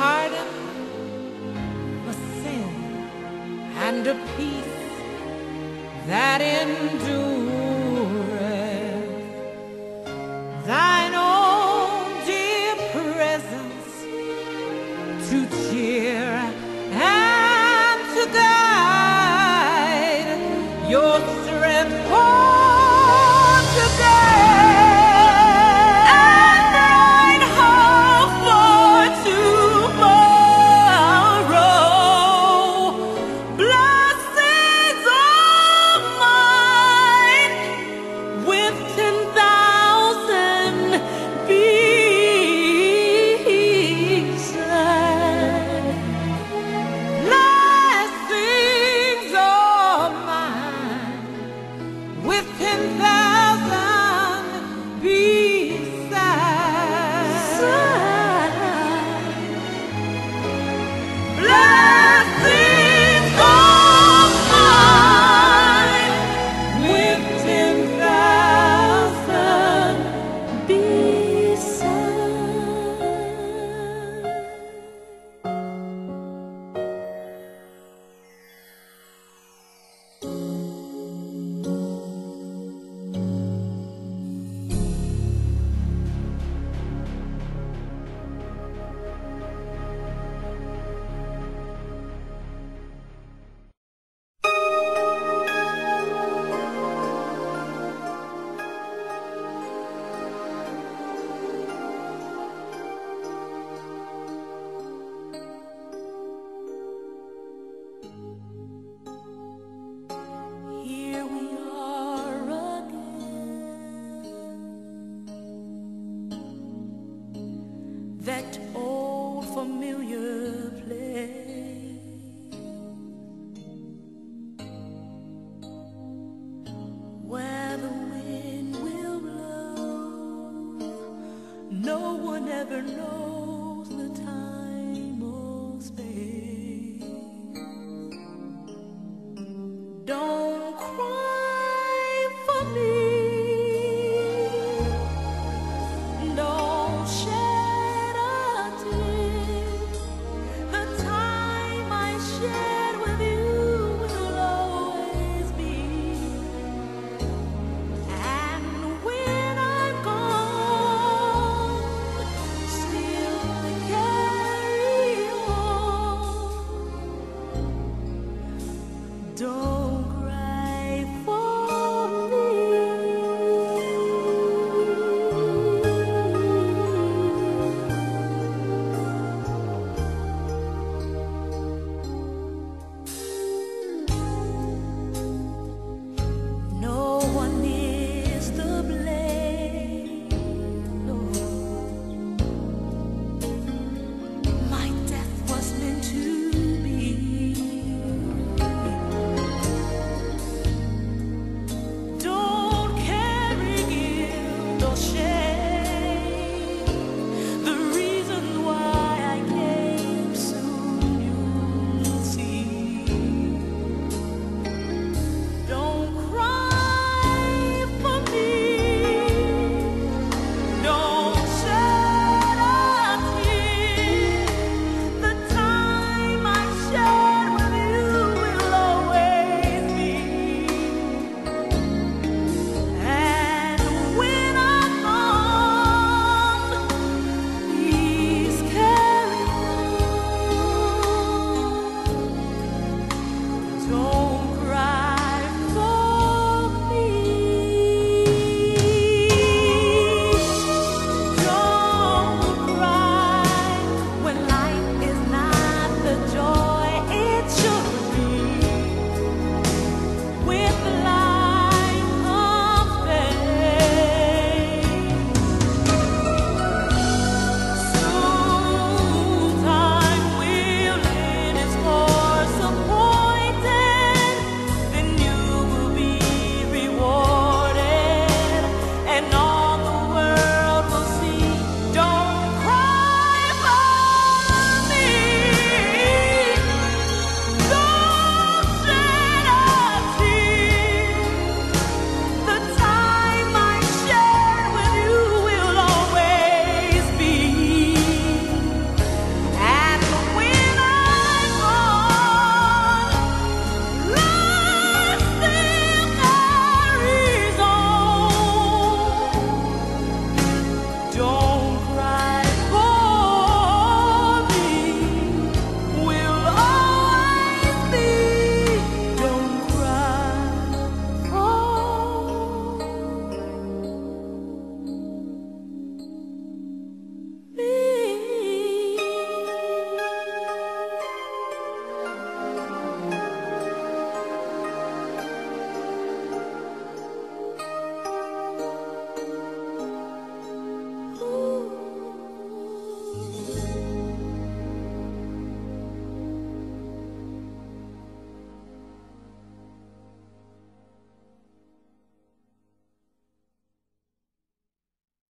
pardon a sin and a peace that endureth. Thine own dear presence to cheer and to guide your. Familiar place.